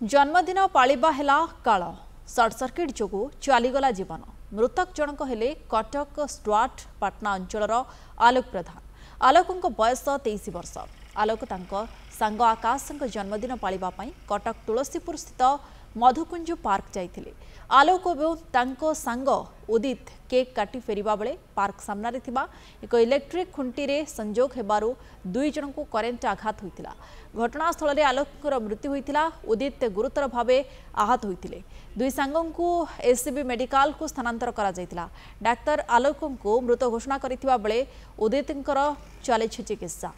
ଜନ୍ମଦିନ ପାଳିବା ହେଲା କାଳ। ସର୍ଟ ସର୍କିଟ୍ ଯୋଗୁଁ ଚାଲିଗଲା ଜୀବନ। ମୃତକ ଜଣକ ହେଲେ କଟକ ଷ୍ଟୁଆର୍ଟ ପାଟନା ଅଞ୍ଚଳର ଆଲୋକ ପ୍ରଧାନ। ଆଲୋକଙ୍କ ବୟସ ତେଇଶ ବର୍ଷ। ଆଲୋକ ତାଙ୍କ ସାଙ୍ଗ ଆକାଶଙ୍କ ଜନ୍ମଦିନ ପାଳିବା ପାଇଁ କଟକ ତୁଳସୀପୁର ସ୍ଥିତ ମଧୁକୁଞ୍ଜ ପାର୍କ ଯାଇଥିଲେ। ଆଲୋକ ଏବଂ ତାଙ୍କ ସାଙ୍ଗ ଉଦିତ କେକ୍ କାଟି ଫେରିବା ବେଳେ ପାର୍କ ସାମ୍ନାରେ ଥିବା ଏକ ଇଲେକ୍ଟ୍ରିକ୍ ଖୁଣ୍ଟିରେ ସଂଯୋଗ ହେବାରୁ ଦୁଇ ଜଣଙ୍କୁ କରେଣ୍ଟ ଆଘାତ ହୋଇଥିଲା। ଘଟଣାସ୍ଥଳରେ ଆଲୋକଙ୍କର ମୃତ୍ୟୁ ହୋଇଥିଲା। ଉଦିତ ଗୁରୁତର ଭାବେ ଆହତ ହୋଇଥିଲେ। ଦୁଇ ସାଙ୍ଗଙ୍କୁ ଏସ୍ସିବି ମେଡିକାଲକୁ ସ୍ଥାନାନ୍ତର କରାଯାଇଥିଲା। ଡାକ୍ତର ଆଲୋକଙ୍କୁ ମୃତ ଘୋଷଣା କରିଥିବା ବେଳେ ଉଦିତଙ୍କର ଚାଲିଛି ଚିକିତ୍ସା।